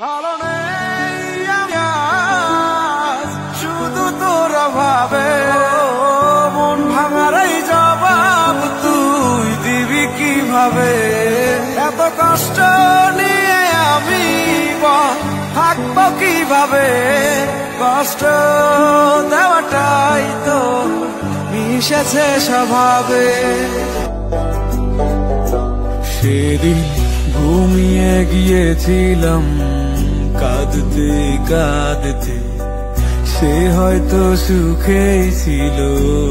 ভালো তোর ভাবে মন ভাঙার এই জবাব তুই দিবি কীভাবে? এত কষ্ট নিয়ে আমি থাকব কীভাবে? কষ্ট দেওয়াটাই তো মিশেছে স্বভাবে। সেদিন ঘুমিয়ে গিয়েছিলাম। কাঁদতে কাঁদতে, সে হয়তো সুখেই ছিল,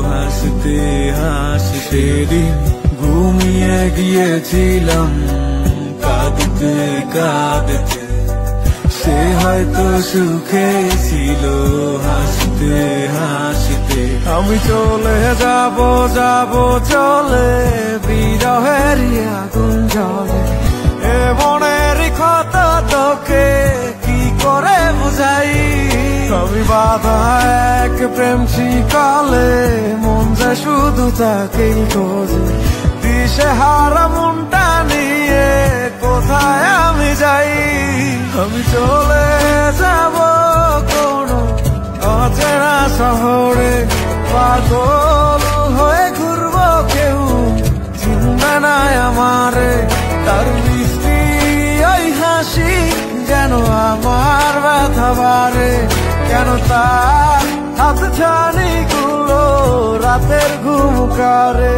হাসতে হাসতে। সেদিন ঘুমিয়ে গিয়েছিলাম, কাঁদতে কাঁদতে। সে হয়তো সুখে ছিল, হাসতে হাসতে। আমি চলে যাব যাব চলে বিরহের আগুন জলে এ মনের কথা তোকে আমি বাধা, এক প্রেম শিকালে মন যায় শুধু তাকেই খোঁজে। দিশে হারা মনটা নিয়ে কোথায় আমি যাই? আমি চলে যাব কোন অচেনা শহরে পাগল আমার ব্যথা বারে কেন তার হাত ছানি গুলো রাতের ঘুম কারে